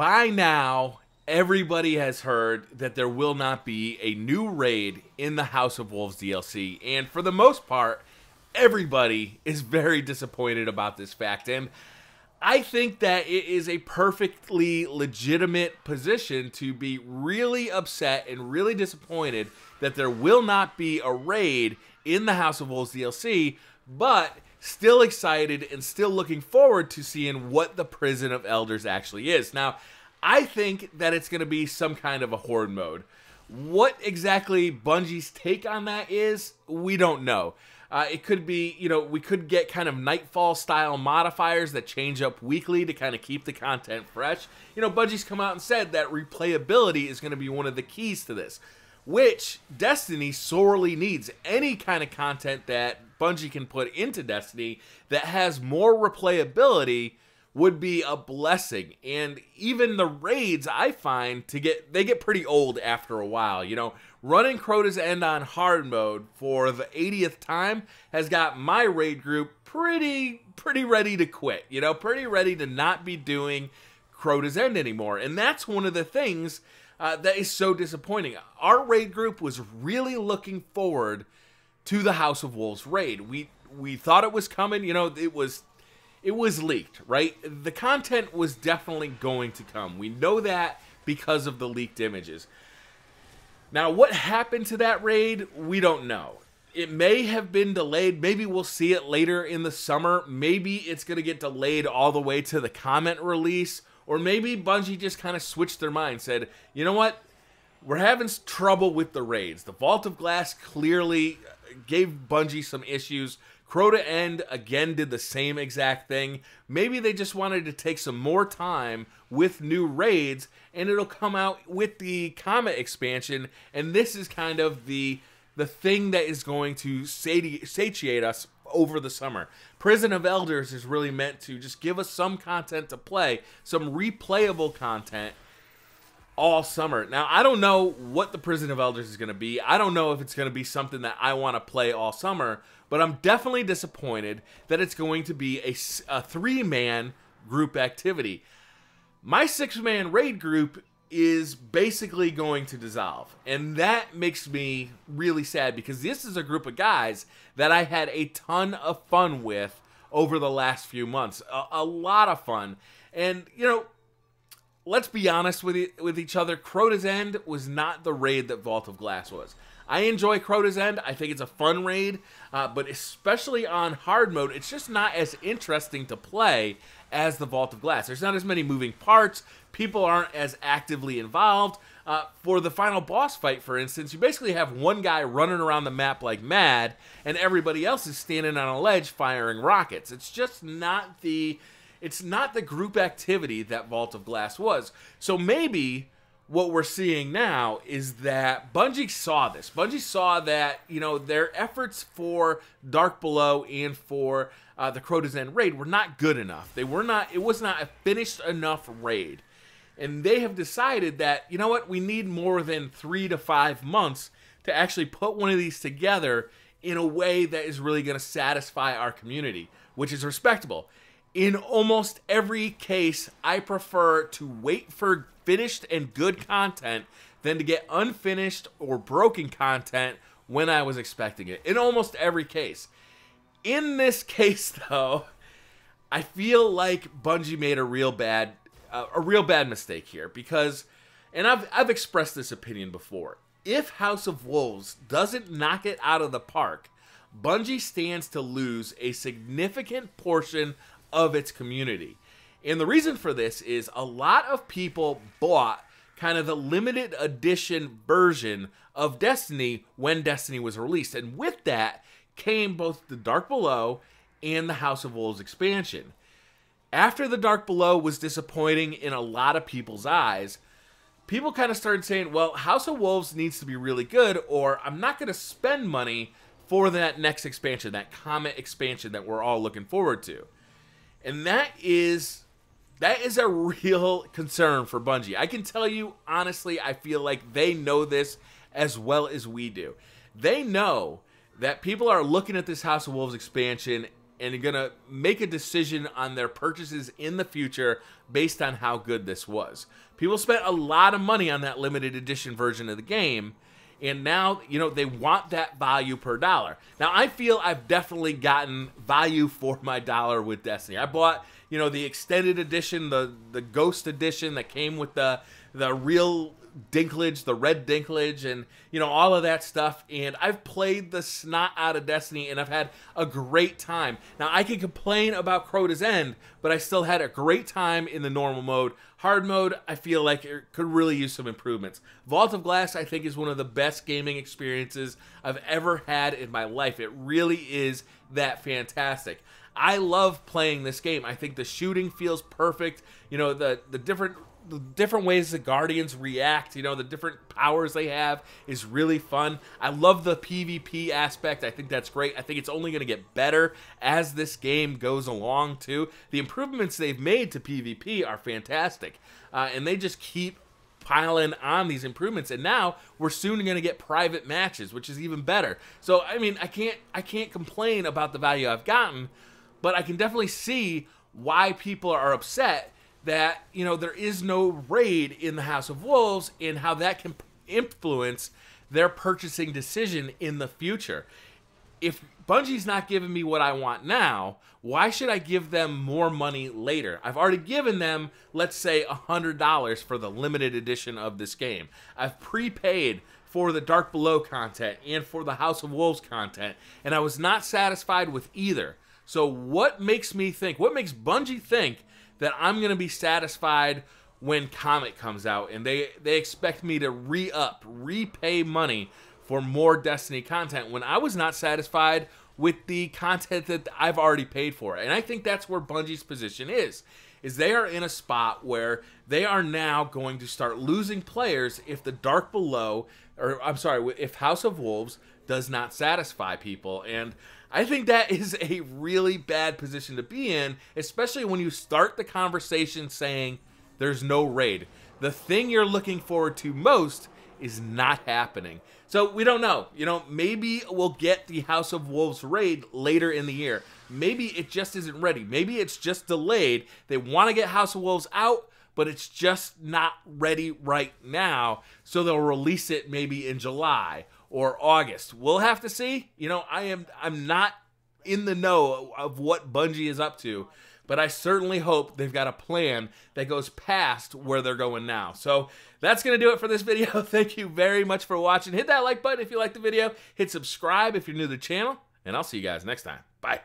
by now, everybody has heard that there will not be a new raid in the House of Wolves DLC. And for the most part, everybody is very disappointed about this fact. And I think that it is a perfectly legitimate position to be really upset and really disappointed that there will not be a raid in the House of Wolves DLC, but still excited and still looking forward to seeing what the Prison of Elders actually is. Now, I think that it's going to be some kind of a horde mode. What exactly Bungie's take on that is, we don't know. Uh, it could be, you know, we could get kind of Nightfall style modifiers that change up weekly to kind of keep the content fresh. You know, Bungie's come out and said that replayability is going to be one of the keys to this, which Destiny sorely needs. Any kind of content that Bungie can put into Destiny that has more replayability would be a blessing. And even the raids I find to get they get pretty old after a while. You know, running Crota's End on hard mode for the 80th time has got my raid group pretty pretty ready to quit. You know, pretty ready to not be doing Crota's End anymore. And that's one of the things uh, that is so disappointing. Our raid group was really looking forward to the House of Wolves raid. We we thought it was coming. You know, it was it was leaked, right? The content was definitely going to come. We know that because of the leaked images. Now, what happened to that raid, we don't know. It may have been delayed. Maybe we'll see it later in the summer. Maybe it's going to get delayed all the way to the Comet release. Or maybe Bungie just kind of switched their mind, said, you know what? We're having trouble with the raids. The Vault of Glass clearly uh, gave Bungie some issues. Crota End again did the same exact thing. Maybe they just wanted to take some more time with new raids, and it'll come out with the Comet expansion. And this is kind of the the thing that is going to sati- satiate us over the summer. Prison of Elders is really meant to just give us some content to play, some replayable content all summer. Now, I don't know what the Prison of Elders is going to be. I don't know if it's going to be something that I want to play all summer, but I'm definitely disappointed that it's going to be a, a three man group activity. My six man raid group is basically going to dissolve. And that makes me really sad because this is a group of guys that I had a ton of fun with over the last few months. A, a lot of fun. And, you know, let's be honest with, e- with each other. Crota's End was not the raid that Vault of Glass was. I enjoy Crota's End. I think it's a fun raid, uh, but especially on hard mode, it's just not as interesting to play as the Vault of Glass. There's not as many moving parts. People aren't as actively involved. Uh, for the final boss fight, for instance, you basically have one guy running around the map like mad, and everybody else is standing on a ledge firing rockets. It's just not the it's not the group activity that Vault of Glass was. So maybe what we're seeing now is that Bungie saw this. Bungie saw that, you know, their efforts for Dark Below and for uh, the Crota's End raid were not good enough. They were not, it was not a finished enough raid. And they have decided that, you know what, we need more than three to five months to actually put one of these together in a way that is really going to satisfy our community, which is respectable. In almost every case, I prefer to wait for finished and good content than to get unfinished or broken content when I was expecting it. In almost every case. In this case, though, I feel like Bungie made a real bad uh, a real bad mistake here because and I've I've expressed this opinion before. If House of Wolves doesn't knock it out of the park, Bungie stands to lose a significant portion of its community. And the reason for this is a lot of people bought kind of the limited edition version of Destiny when Destiny was released. And with that came both the Dark Below and the House of Wolves expansion. After the Dark Below was disappointing in a lot of people's eyes, people kind of started saying, well, House of Wolves needs to be really good, or I'm not going to spend money for that next expansion, that Comet expansion that we're all looking forward to. And that is that is a real concern for Bungie. I can tell you honestly, I feel like they know this as well as we do. They know that people are looking at this House of Wolves expansion and going to make a decision on their purchases in the future based on how good this was. People spent a lot of money on that limited edition version of the game, and now, you know, they want that value per dollar. Now, I feel I've definitely gotten value for my dollar with Destiny. I bought, you know, the extended edition, the the Ghost edition that came with the the real Dinklage, the red Dinklage, and you know all of that stuff. And I've played the snot out of Destiny, and I've had a great time. Now I can complain about Crota's End, but I still had a great time in the normal mode. Hard mode, I feel like it could really use some improvements. Vault of Glass, I think, is one of the best gaming experiences I've ever had in my life. It really is that fantastic. I love playing this game. I think the shooting feels perfect. You know, the the different the different ways the Guardians react, you know, the different powers they have is really fun. I love the PvP aspect. I think that's great. I think it's only going to get better as this game goes along, too. The improvements they've made to PvP are fantastic, uh, and they just keep piling on these improvements and now we're soon going to get private matches which is even better so i mean i can't i can't complain about the value i've gotten but i can definitely see why people are upset that you know there is no raid in the House of Wolves and how that can influence their purchasing decision in the future. If Bungie's not giving me what I want now, why should I give them more money later? I've already given them, let's say, $100 for the limited edition of this game. I've prepaid for the Dark Below content and for the House of Wolves content, and I was not satisfied with either. So, what makes me think, what makes Bungie think that I'm going to be satisfied when Comet comes out and they they expect me to re-up, repay money for more Destiny content when I was not satisfied with the content that I've already paid for. And I think that's where Bungie's position is. Is they are in a spot where they are now going to start losing players if the Dark Below or I'm sorry, if House of Wolves does not satisfy people and I think that is a really bad position to be in, especially when you start the conversation saying there's no raid. The thing you're looking forward to most is not happening. So we don't know. You know, maybe we'll get the House of Wolves raid later in the year. Maybe it just isn't ready. Maybe it's just delayed. They want to get House of Wolves out, but it's just not ready right now. So they'll release it maybe in July or August. We'll have to see. You know, I am I'm not in the know of what Bungie is up to, but I certainly hope they've got a plan that goes past where they're going now. So that's going to do it for this video. Thank you very much for watching. Hit that like button if you liked the video. Hit subscribe if you're new to the channel, and I'll see you guys next time. Bye.